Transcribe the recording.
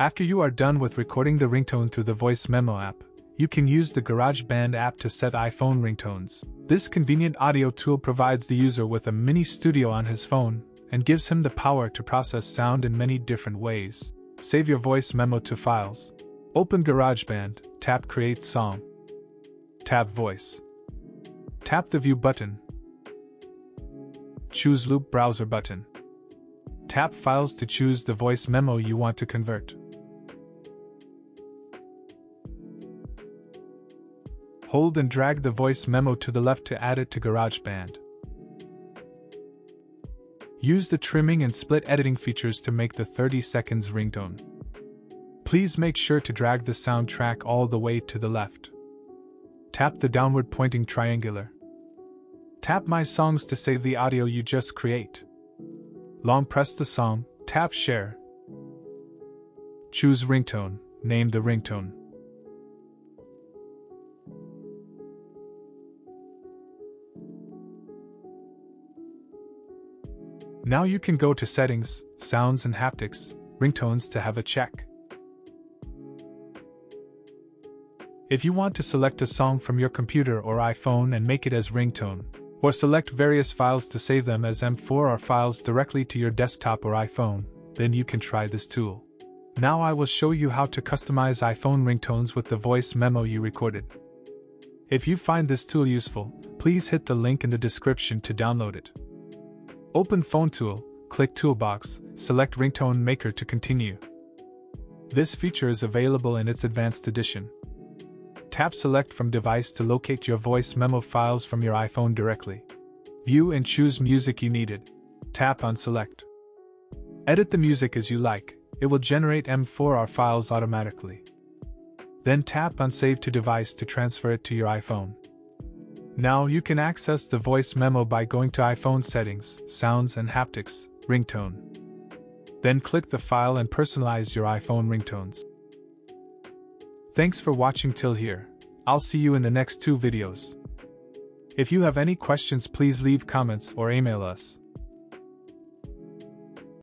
After you are done with recording the ringtone through the Voice Memo app, you can use the GarageBand app to set iPhone ringtones. This convenient audio tool provides the user with a mini studio on his phone and gives him the power to process sound in many different ways. Save your voice memo to files. Open GarageBand, tap Create Song. Tap Voice. Tap the View button. Choose Loop Browser button. Tap Files to choose the voice memo you want to convert. Hold and drag the voice memo to the left to add it to GarageBand. Use the trimming and split editing features to make the 30 seconds ringtone. Please make sure to drag the soundtrack all the way to the left. Tap the downward pointing triangular. Tap My Songs to save the audio you just create. Long press the song, tap Share. Choose Ringtone, name the ringtone. Now you can go to Settings, Sounds and Haptics, Ringtones to have a check. If you want to select a song from your computer or iPhone and make it as ringtone, or select various files to save them as M4R files directly to your desktop or iPhone, then you can try this tool. Now I will show you how to customize iPhone ringtones with the voice memo you recorded. If you find this tool useful, please hit the link in the description to download it. Open FoneTool, click Toolbox, select Ringtone Maker to continue. This feature is available in its advanced edition. Tap Select from Device to locate your voice memo files from your iPhone directly. View and choose music you needed. Tap on Select. Edit the music as you like, it will generate M4R files automatically. Then tap on Save to Device to transfer it to your iPhone. Now you can access the voice memo by going to iPhone Settings, Sounds and Haptics, Ringtone. Then click the file and personalize your iPhone ringtones. Thanks for watching till here. I'll see you in the next two videos. If you have any questions, please leave comments or email us.